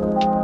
you